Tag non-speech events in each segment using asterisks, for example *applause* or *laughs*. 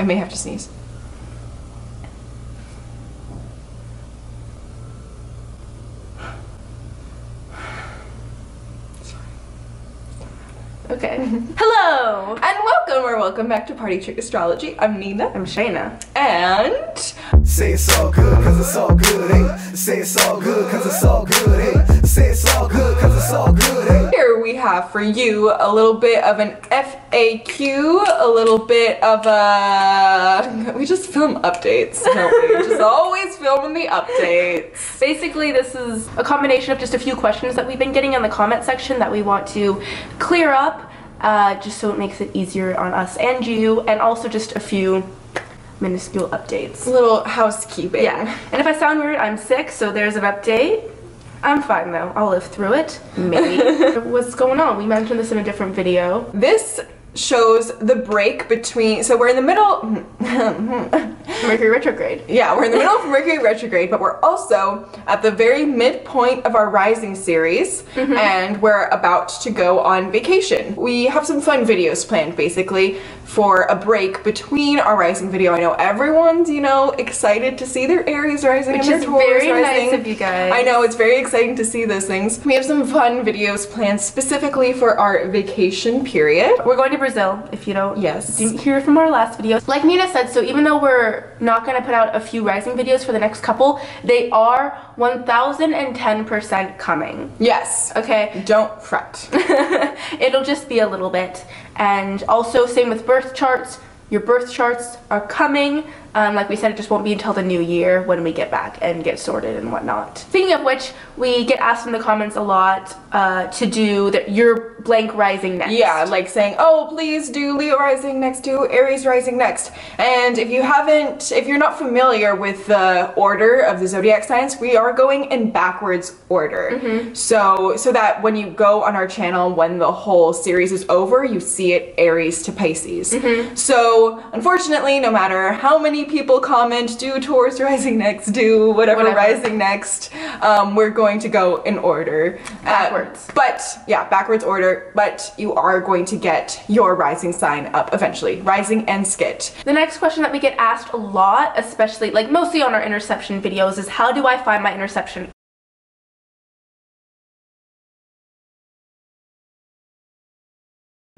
I may have to sneeze. Okay. *laughs* Hello! And welcome or welcome back to Party Trick Astrology. I'm Nina. I'm Shaina. And Say it's all good, cause it's all good, hey. Say it's all good, cause it's all good, hey. Say it's all good, cause it's all good, hey. here we have for you a little bit of an FAQ, a little bit of a. *laughs* We just film updates, don't we? just always filming the updates. Basically, this is a combination of just a few questions that we've been getting in the comment section that we want to clear up, uh, just so it makes it easier on us and you, and also just a few minuscule updates. Little housekeeping. Yeah, and if I sound weird, I'm sick, so there's an update. I'm fine though. I'll live through it. Maybe. *laughs* What's going on? We mentioned this in a different video. This shows the break between. So we're in the middle. *laughs* Mercury retrograde. Yeah, we're in the middle of Mercury retrograde, but we're also at the very midpoint of our rising series, mm-hmm. and we're about to go on vacation. We have some fun videos planned basically for a break between our rising video. I know everyone's, you know, excited to see their Aries rising Which and their Taurus very nice of you guys. I know it's very exciting to see those things. We have some fun videos planned specifically for our vacation period. We're going to Brazil, if you don't Yes. didn't hear from our last video. Like Nina said, so even though we're not going to put out a few rising videos for the next couple, they are 1010% coming. Yes. Okay? Don't fret. *laughs* It'll just be a little bit. And also, same with birth charts. Your birth charts are coming. Um, like we said, it just won't be until the new year when we get back and get sorted and whatnot. Speaking of which, we get asked in the comments a lot uh, to do the, your blank rising next. Yeah, like saying, oh, please do Leo rising next to Aries rising next. And if you haven't, if you're not familiar with the order of the zodiac signs, we are going in backwards order. So, so that when you go on our channel, when the whole series is over, you see it Aries to Pisces. So, unfortunately, no matter how many people comment, do Taurus rising next, do whatever, Whatever. rising next, um, we're going to go in order. Uh, Backwards. but yeah, backwards order, but you are going to get your rising sign up eventually. Rising and skit. The next question that we get asked a lot, especially like mostly on our interception videos, is how do I find my interception?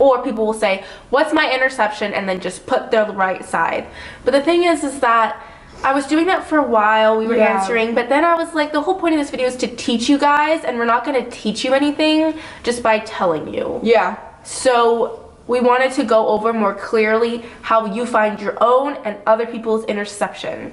Or people will say, "What's my interception?" and then just put their right side. But the thing is, is that I was doing that for a while. We were Yeah. answering, but then I was like, the whole point of this video is to teach you guys, and we're not going to teach you anything just by telling you. Yeah. So we wanted to go over more clearly how you find your own and other people's interception.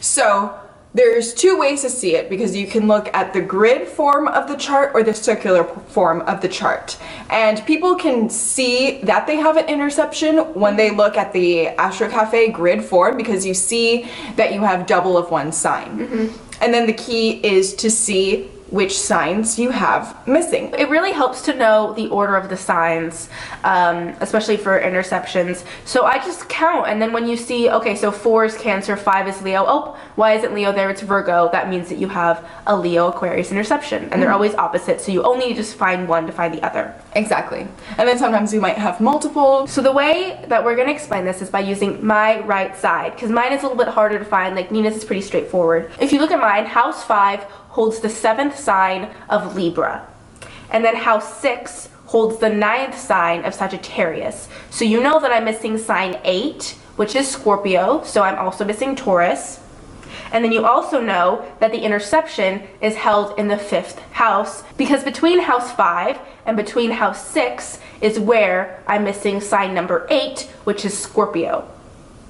So there's two ways to see it because you can look at the grid form of the chart or the circular form of the chart. And people can see that they have an interception when they look at the Astro Cafe grid form because you see that you have double of one sign. Mm-hmm. And then the key is to see which signs you have missing. It really helps to know the order of the signs, um, especially for interceptions. So I just count, and then when you see, okay, so four is Cancer, five is Leo. Oh, why isn't Leo there? It's Virgo. That means that you have a Leo Aquarius interception, and they're always opposite. So you only just find one to find the other. Exactly. And then sometimes you might have multiple. So the way that we're going to explain this is by using my right side, because mine is a little bit harder to find. Like Nina's is pretty straightforward. If you look at mine, house five holds the seventh sign of Libra, and then house six holds the ninth sign of Sagittarius. So you know that I'm missing sign eight, which is Scorpio. So I'm also missing Taurus. And then you also know that the interception is held in the fifth house because between house five and between house six is where I'm missing sign number eight, which is Scorpio.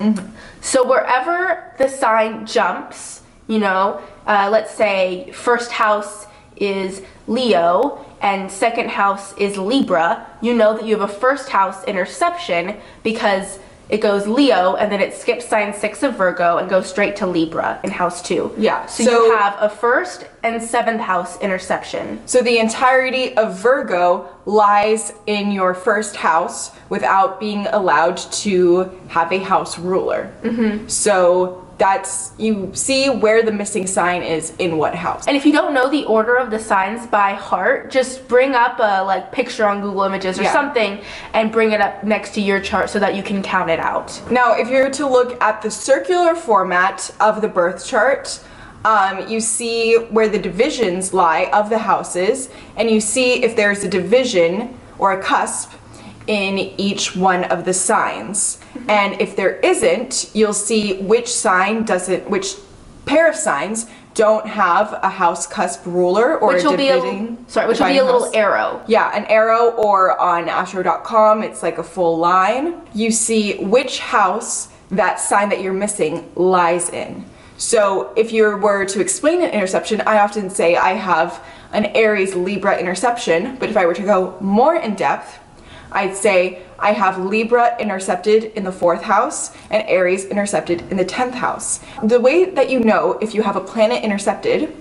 Mm-hmm. So wherever the sign jumps, you know, uh, let's say first house is Leo and second house is Libra, you know that you have a first house interception because it goes Leo and then it skips sign six of Virgo and goes straight to Libra in house two. Yeah, So, so- you have a first and seventh house interception. So the entirety of Virgo lies in your first house without being allowed to have a house ruler. So that's you see where the missing sign is in what house. And if you don't know the order of the signs by heart, just bring up a like picture on Google Images or Yeah. something and bring it up next to your chart so that you can count it out. Now, if you're to look at the circular format of the birth chart, um, you see where the divisions lie of the houses, and you see if there's a division or a cusp in each one of the signs. And if there isn't, you'll see which sign doesn't, which pair of signs don't have a house cusp ruler or Which a will be a dividing. sorry, which will be a dividing little house. arrow. Yeah, an arrow or on astro.com, it's like a full line. You see which house that sign that you're missing lies in. So if you were to explain an interception, I often say I have an Aries Libra interception, but if I were to go more in depth, I'd say I have Libra intercepted in the fourth house and Aries intercepted in the 10th house. The way that you know if you have a planet intercepted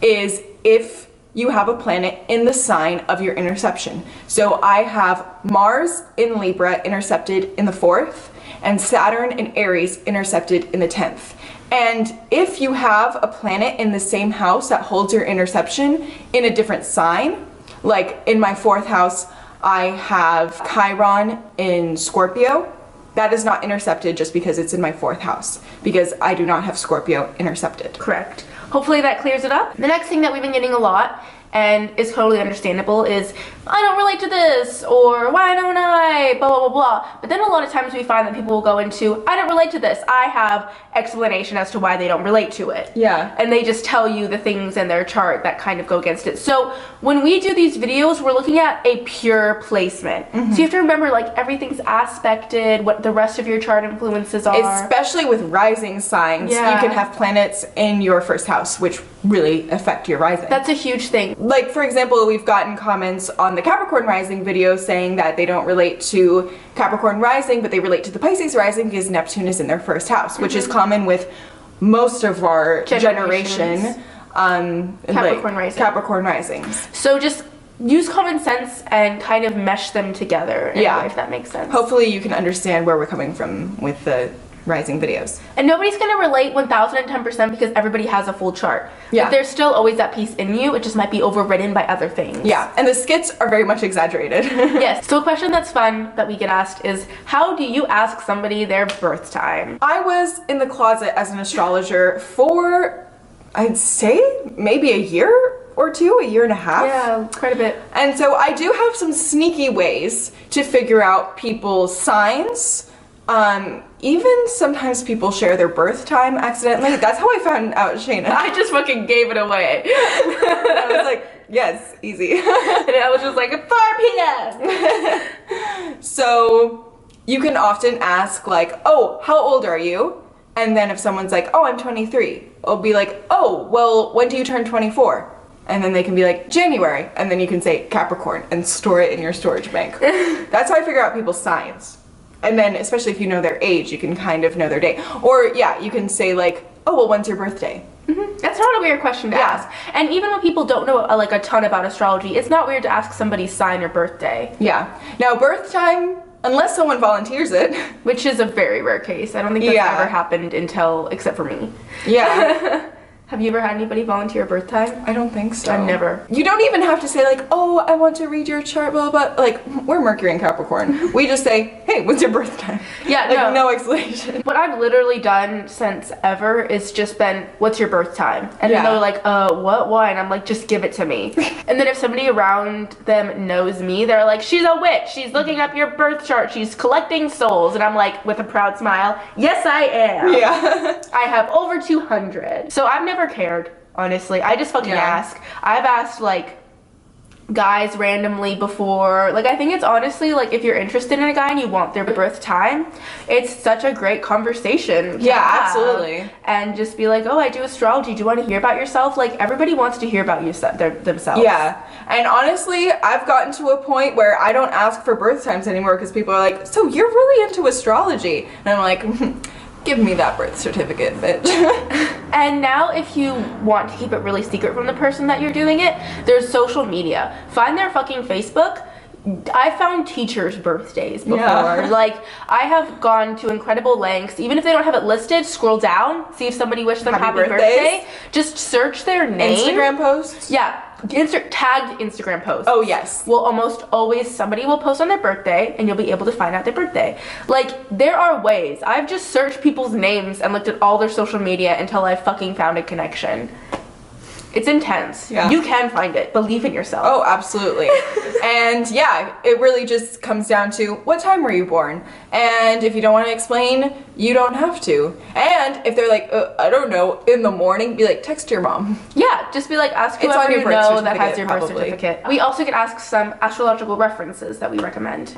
is if you have a planet in the sign of your interception. So I have Mars in Libra intercepted in the fourth and Saturn in Aries intercepted in the 10th. And if you have a planet in the same house that holds your interception in a different sign, like in my fourth house, I have Chiron in Scorpio. That is not intercepted just because it's in my fourth house, because I do not have Scorpio intercepted. Correct. Hopefully that clears it up. The next thing that we've been getting a lot and is totally understandable is I don't relate to this or why don't I blah blah blah blah. But then a lot of times we find that people will go into I don't relate to this. I have explanation as to why they don't relate to it. Yeah. And they just tell you the things in their chart that kind of go against it. So when we do these videos, we're looking at a pure placement. So mm-hmm. you have to remember like everything's aspected, what the rest of your chart influences are. Especially with rising signs, Yeah. you can have planets in your first house, which really affect your rising. That's a huge thing. like for example we've gotten comments on the capricorn rising video saying that they don't relate to capricorn rising but they relate to the pisces rising because neptune is in their first house which is common with most of our generation um like, Capricorn rising. capricorn risings So just use common sense and kind of mesh them together. Yeah. if that makes sense. hopefully you can understand where we're coming from with the rising videos And nobody's gonna relate 1010% because everybody has a full chart. Yeah. But there's still always that piece in you. It just might be overridden by other things. yeah and the skits are very much exaggerated *laughs* yes. So a question that's fun that we get asked is, how do you ask somebody their birth time? I was in the closet as an astrologer for, I'd say, maybe a year or two, a year and a half. Yeah, quite a bit. And so I do have some sneaky ways to figure out people's signs. Um, even sometimes people share their birth time accidentally. That's how I found out Shaina. I just fucking gave it away. *laughs* I was like, yes, easy. *laughs* and I was just like, 4 p.m. *laughs* So you can often ask like, "Oh, how old are you?" And then if someone's like, "Oh, I'm 23," I'll be like, "Oh, well, when do you turn 24?" And then they can be like, "January," and then you can say Capricorn and store it in your storage bank. That's how I figure out people's signs. And then, especially if you know their age, you can kind of know their date. Or yeah, you can say like, "Oh, well, when's your birthday?" That's not a weird question to Yeah. ask. And even when people don't know uh, like a ton about astrology, it's not weird to ask somebody's sign or birthday, Yeah. Now, birth time, unless someone volunteers it. which is a very rare case. I don't think that's Yeah. ever happened until except for me. Yeah. *laughs* Have you ever had anybody volunteer a birth time? I don't think so. I've never. You don't even have to say like, oh, I want to read your chart, blah blah. blah. Like we're Mercury and Capricorn. *laughs* we just say, hey, what's your birth time? Yeah, like no. no explanation. What I've literally done since ever is just been, what's your birth time? And Yeah. then they're like, uh, what, why? And I'm like, just give it to me. *laughs* and then if somebody around them knows me, they're like, she's a witch. She's looking up your birth chart. She's collecting souls. And I'm like, with a proud smile, yes, I am. Yeah. *laughs* I have over 200. So I've never cared, honestly. I just fucking Yeah. ask. I've asked like guys randomly before. Like I think it's honestly like if you're interested in a guy and you want their birth time, it's such a great conversation. Yeah, absolutely. And just be like, "Oh, I do astrology. Do you want to hear about yourself?" Like everybody wants to hear about you their, themselves. yeah. And honestly, I've gotten to a point where I don't ask for birth times anymore because people are like, so you're really into astrology, and I'm like, *laughs* hmm, give me that birth certificate, bitch. *laughs* And now, if you want to keep it really secret from the person that you're doing it, there's social media. Find their fucking Facebook. I found teachers' birthdays before. Yeah. Like I have gone to incredible lengths. Even if they don't have it listed, scroll down, see if somebody wished them Happy happy, birthday. Just search their name. Instagram posts. Yeah, Insta- tagged Instagram posts. Oh yes. Will almost always somebody will post on their birthday and you'll be able to find out their birthday. Like there are ways. I've just searched people's names and looked at all their social media until I fucking found a connection. It's intense. Yeah. You can find it. Believe in yourself. Oh, absolutely. *laughs* and yeah, it really just comes down to what time were you born? And if you don't want to explain, you don't have to. And if they're like, uh, I don't know, in the morning, be like, text your mom. Yeah, just be like ask whoever your you know that has your birth probably. certificate. We also can ask some astrological references that we recommend.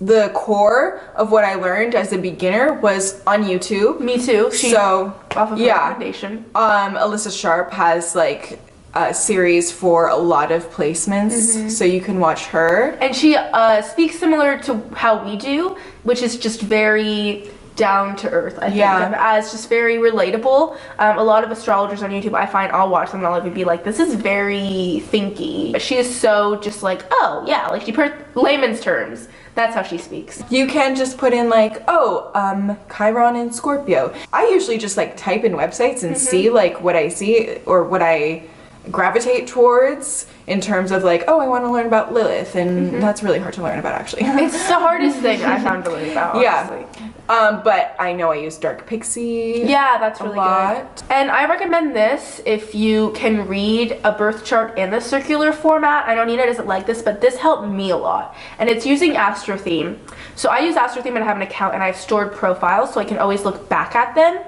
The core of what I learned as a beginner was on YouTube. Me too. She So, off of yeah. recommendation. Um, Alyssa Sharpe has like a series for a lot of placements, Mm-hmm. so you can watch her. And she uh, speaks similar to how we do, which is just very down to earth. I think Yeah. as just very relatable. Um, a lot of astrologers on YouTube, I find I'll watch them and I'll even be like, "This is very thinky." But she is so just like, "Oh yeah," like she per layman's terms. That's how she speaks. You can just put in like, oh, um, Chiron and Scorpio. I usually just like type in websites and see like what I see or what I gravitate towards in terms of like, oh, I want to learn about Lilith, and that's really hard to learn about actually. It's the hardest thing I found to learn about. *laughs* yeah. Um, but I know I use Dark Pixie. Yeah, that's really good. And I recommend this if you can read a birth chart in the circular format. I know Nina doesn't like this, but this helped me a lot. And it's using AstroTheme. So I use AstroTheme and I have an account and I've stored profiles so I can always look back at them.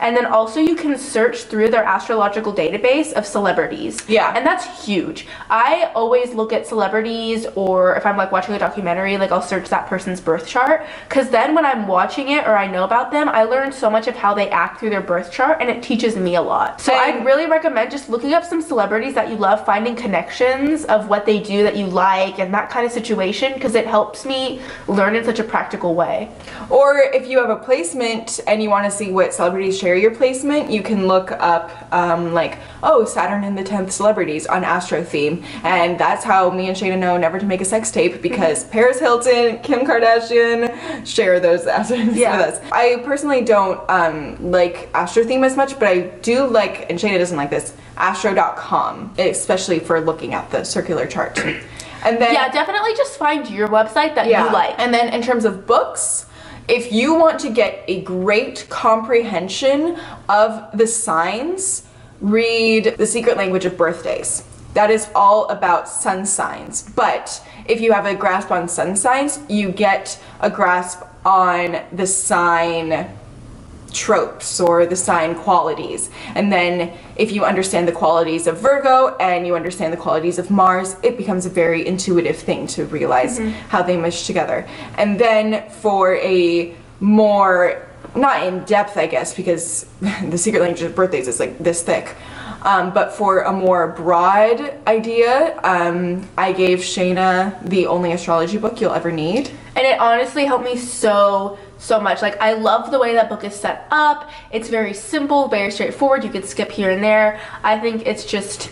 And then also you can search through their astrological database of celebrities. Yeah. And that's huge. I always look at celebrities or if I'm like watching a documentary, like I'll search that person's birth chart. Cause then when I'm watching it or I know about them, I learn so much of how they act through their birth chart and it teaches me a lot. So I'd really recommend just looking up some celebrities that you love, finding connections of what they do that you like and that kind of situation because it helps me learn in such a practical way. Or if you have a placement and you want to see what celebrities share your placement, you can look up um, like, oh, Saturn and the 10th celebrities on Astro Theme. And that's how me and Shaina know never to make a sex tape because *laughs* Paris Hilton, Kim Kardashian share those *laughs* aspects Yeah. with us. I personally don't um, like Astro Theme as much, but I do like, and Shaina doesn't like this, astro.com, especially for looking at the circular chart. And then Yeah, definitely just find your website that you like. and then in terms of books, if you want to get a great comprehension of the signs, read The Secret Language of Birthdays. That is all about sun signs. But if you have a grasp on sun signs, you get a grasp on the sign tropes or the sign qualities. And then if you understand the qualities of Virgo and you understand the qualities of Mars, it becomes a very intuitive thing to realize how they mesh together. And then for a more not in depth, I guess, because *laughs* the secret language of birthdays is like this thick. Um, but for a more broad idea, um, I gave Shaina the only astrology book you'll ever need. And it honestly helped me so, so much. Like, I love the way that book is set up. It's very simple, very straightforward. You could skip here and there. I think it's just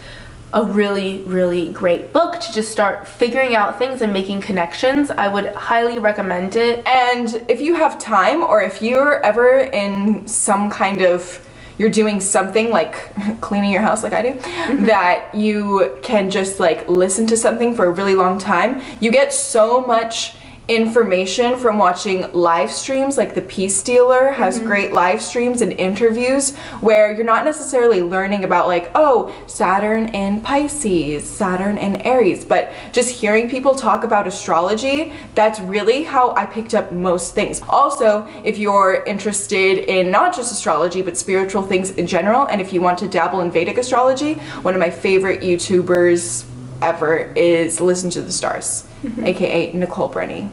a really, really great book to just start figuring out things and making connections. I would highly recommend it. And if you have time, or if you're ever in some kind of you're doing something like *laughs* cleaning your house like I do, mm-hmm. that you can just like listen to something for a really long time, you get so much information from watching live streams like the Peace Dealer has mm-hmm. great live streams and interviews where you're not necessarily learning about like oh Saturn and Pisces Saturn and Aries but just hearing people talk about astrology that's really how I picked up most things. Also if you're interested in not just astrology but spiritual things in general and if you want to dabble in Vedic astrology one of my favorite YouTubers ever is Listen to the Stars, aka Nicole Brenny.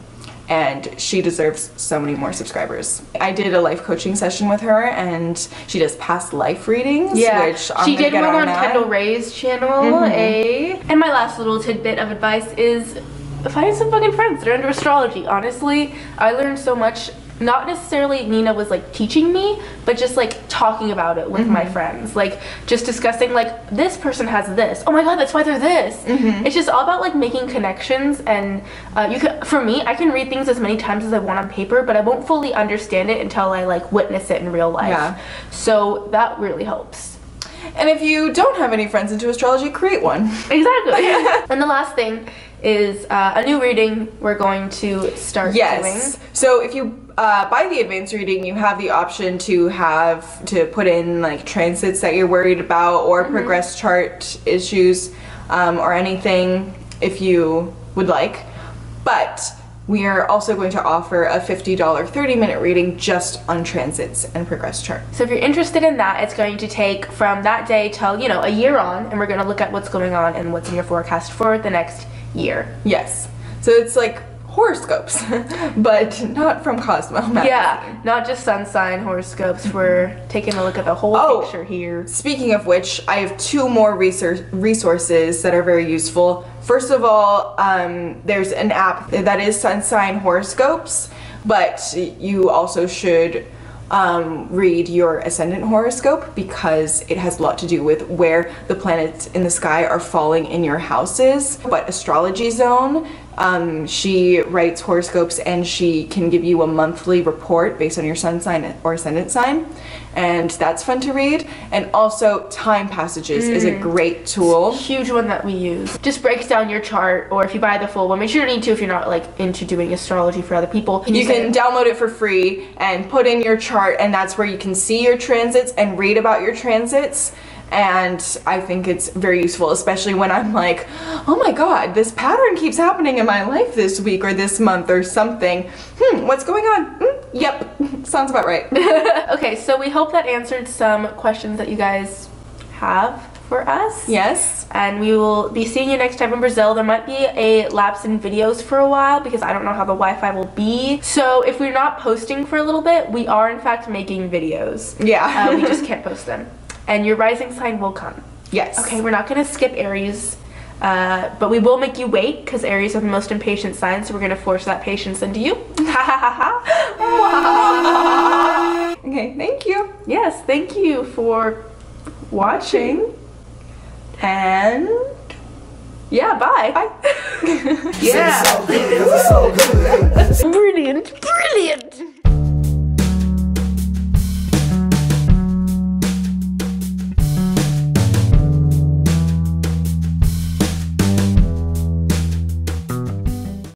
And she deserves so many more subscribers. I did a life coaching session with her, and she does past life readings. which I'm she did one on, that. Mm-hmm. Kendall Ray's channel, A And my last little tidbit of advice is find some fucking friends that are into astrology. Honestly, I learned so much not necessarily Nina was like teaching me, but just like talking about it with my friends, like just discussing like this person has this. Oh my god, that's why they're this. It's just all about like making connections, and uh, you can. For me, I can read things as many times as I want on paper, but I won't fully understand it until I like witness it in real life. Yeah. So that really helps. And if you don't have any friends into astrology, create one. Exactly. *laughs* and the last thing is uh, a new reading we're going to start Yes. doing. So if you uh, buy the advanced reading, you have the option to have to put in like transits that you're worried about or progress chart issues um, or anything if you would like. But we are also going to offer a $50 30 minute reading just on transits and progress chart. So if you're interested in that, it's going to take from that day till, you know, a year on, and we're going to look at what's going on and what's in your forecast for the next year. Yes. So it's like horoscopes, *laughs* but not from Cosmo. *laughs* magazine. Yeah, not just sun sign horoscopes. We're taking a look at the whole Oh. picture here. Speaking of which, I have two more resource- resources that are very useful. First of all, um, there's an app that is Sun Sign Horoscopes, but you also should um, read your ascendant horoscope because it has a lot to do with where the planets in the sky are falling in your houses. But Astrology Zone, um, she writes horoscopes and she can give you a monthly report based on your sun sign or ascendant sign. And that's fun to read. And also, Time Passages is a great tool. Huge one that we use. Just breaks down your chart, or if you buy the full one, make sure you need to if you're not like into doing astrology for other people. You use can download it for free and put in your chart, and that's where you can see your transits and read about your transits. And I think it's very useful, especially when I'm like, oh my god, this pattern keeps happening in my life this week or this month or something. Hmm, what's going on? Hmm, yep, *laughs* sounds about right. *laughs* Okay, so we hope that answered some questions that you guys have for us. yes. And we will be seeing you next time in Brazil. There might be a lapse in videos for a while because I don't know how the Wi-Fi will be. So if we're not posting for a little bit, we are in fact making videos. Yeah. Uh, we *laughs* just can't post them. And your rising sign will come. Yes. Okay, we're not gonna skip Aries. Uh, but we will make you wait because Aries are the most impatient sign, so we're gonna force that patience into you. *laughs* Okay, thank you. yes, thank you for watching. And Yeah, bye. bye. Say it's all good, cause it's all good, hey. Brilliant, brilliant.